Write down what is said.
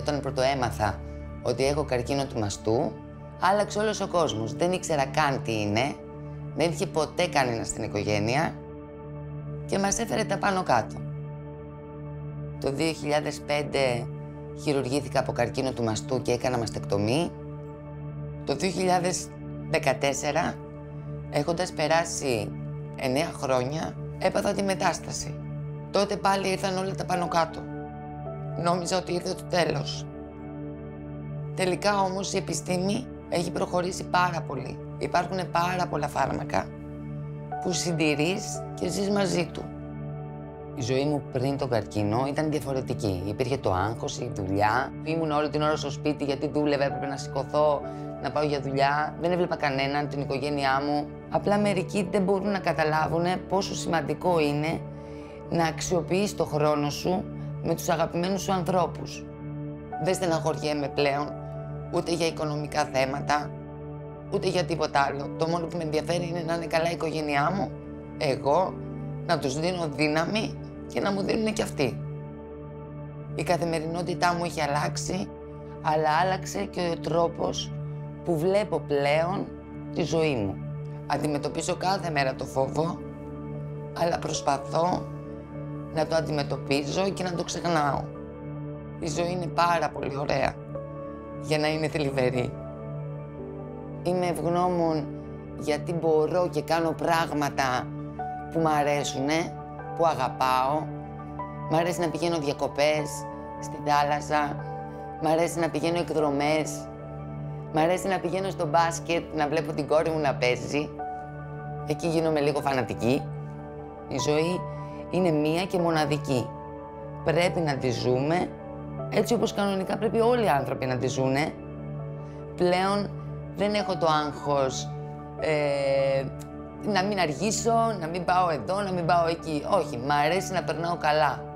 όταν πρωτοέμαθα ότι έχω καρκίνο του μαστού, άλλαξε όλος ο κόσμος. Δεν ήξερα καν τι είναι, δεν είχε ποτέ κανένα στην οικογένεια και μας έφερε τα πάνω κάτω. Το 2005 χειρουργήθηκα από καρκίνο του μαστού και έκανα μαστεκτομή. Το 2014, έχοντας περάσει 9 χρόνια, έπαθα τη μετάσταση. Τότε πάλι ήρθαν όλα τα πάνω κάτω. Νόμιζα ότι ήρθε το τέλος. Τελικά όμως η επιστήμη έχει προχωρήσει πάρα πολύ. Υπάρχουν πάρα πολλά φάρμακα που συντηρείς και ζεις μαζί του. Η ζωή μου πριν τον καρκίνο ήταν διαφορετική. Υπήρχε το άγχος, η δουλειά. Ήμουν όλη την ώρα στο σπίτι γιατί δούλευα, έπρεπε να σηκωθώ, να πάω για δουλειά. Δεν έβλεπα κανέναν, την οικογένειά μου. Απλά μερικοί δεν μπορούν να καταλάβουν πόσο σημαντικό είναι να αξιοποιείς το χρόνο σου με τους αγαπημένους σου ανθρώπους. Δεν στεναχωριέμαι πλέον ούτε για οικονομικά θέματα, ούτε για τίποτα άλλο. Το μόνο που με ενδιαφέρει είναι να είναι καλά η οικογένειά μου, εγώ, να τους δίνω δύναμη και να μου δίνουν και αυτοί. Η καθημερινότητά μου έχει αλλάξει, αλλά άλλαξε και ο τρόπος που βλέπω πλέον τη ζωή μου. Αντιμετωπίζω κάθε μέρα το φόβο, αλλά προσπαθώ να το αντιμετωπίζω και να το ξεχνάω. Η ζωή είναι πάρα πολύ ωραία για να είναι θλιβερή. Είμαι ευγνώμων γιατί μπορώ και κάνω πράγματα που μου αρέσουν, που αγαπάω. Μ' αρέσει να πηγαίνω διακοπές στη θάλασσα. Μ' αρέσει να πηγαίνω εκδρομές. Μ' αρέσει να πηγαίνω στο μπάσκετ, να βλέπω την κόρη μου να παίζει. Εκεί γίνομαι λίγο φανατική. Η ζωή είναι μία και μοναδική. Πρέπει να τη ζούμε έτσι όπως κανονικά πρέπει όλοι οι άνθρωποι να τη ζουνε. Πλέον δεν έχω το άγχος ε, να μην αργήσω, να μην πάω εδώ, να μην πάω εκεί. Όχι, μ' αρέσει να περνάω καλά.